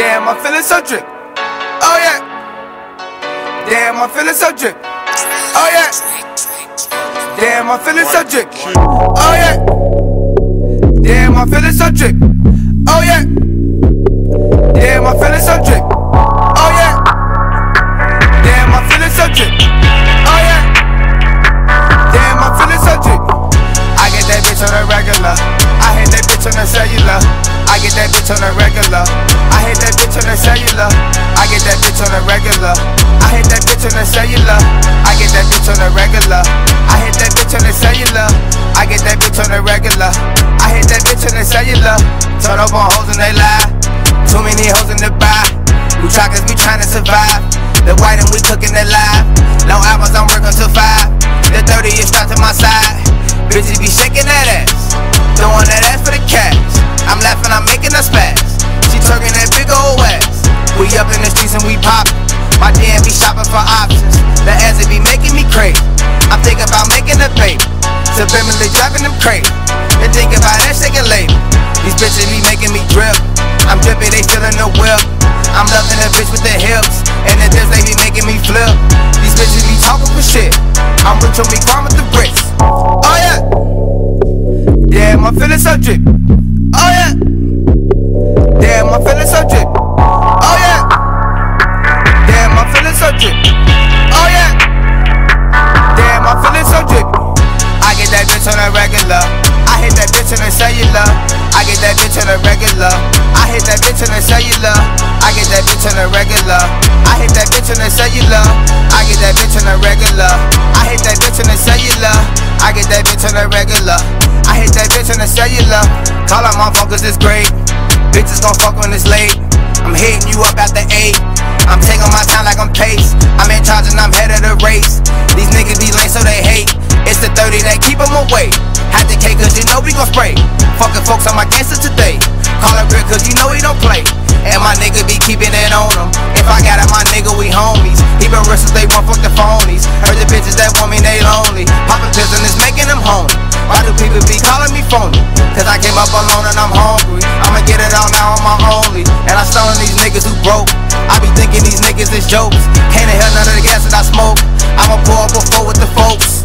Damn, I'm feeling so drip. Oh yeah. Damn, I'm feeling so drip. Oh yeah. Damn, I'm feeling so drip. Oh yeah. Damn, I'm feeling so drip. Oh yeah. Damn, I'm feeling so drip. Oh yeah. Damn, I'm feeling so drip. Oh yeah. Damn, I'm feeling so drip. I get that bitch on a regular. I hit that bitch on the cellular. Get that bitch on the regular. I hit that bitch on the cellular. I get that bitch on the regular. I hit that bitch on the cellular. I get that bitch on the regular. I hit that bitch on the cellular. I get that bitch on the regular. I hit that bitch on the cellular. Turn up on hoes and they lie. Too many hoes in the bar. We try cause we tryna survive. The white and we cooking it live. No hours, I'm working till five. The 30 is strapped to my side. Bitches be shaking Up in the streets and we pop. My DM be shopping for options. The it be making me crazy. I'm thinking about making a baby. Subliminally driving them crazy. And thinking about that shaking label. These bitches be making me drip. I'm dripping, they feeling the whip. I'm loving the bitch with the hips. And the dips, they be making me flip. These bitches be talking for shit. I'm rich on me, crime Drip. Oh yeah. Damn, I'm feeling drip. I get that bitch on a regular. I hit that bitch on the cellular. I get that bitch on a regular. I hit that bitch on the cellular. I get that bitch on the regular. I hit that bitch on the cellular. I get that bitch on the regular. I hit that bitch on the cellular. I get that bitch on the regular. I hit that bitch on the cellular. Call out my phone cause it's great. Bitches gon' fuck when it's late. I'm hitting you up at the 8. I'm taking my time like I'm pace. I'm in charge and I'm head of the race. These niggas be lame so they hate. It's the 30 that keep them away. Had the K cause you know we gon' spray. Fucking folks on my gangster today. Call it real cause you know he don't play. And my nigga be keeping it on him. If I got it, my nigga, we homies. He been real since they want fuck the phonies. Heard the bitches that came up alone and I'm hungry. I'ma get it out now on my only. And I stolen these niggas who broke. I be thinking these niggas is jokes. Can't inhale none of the gas that I smoke. I'ma pour up a with the folks.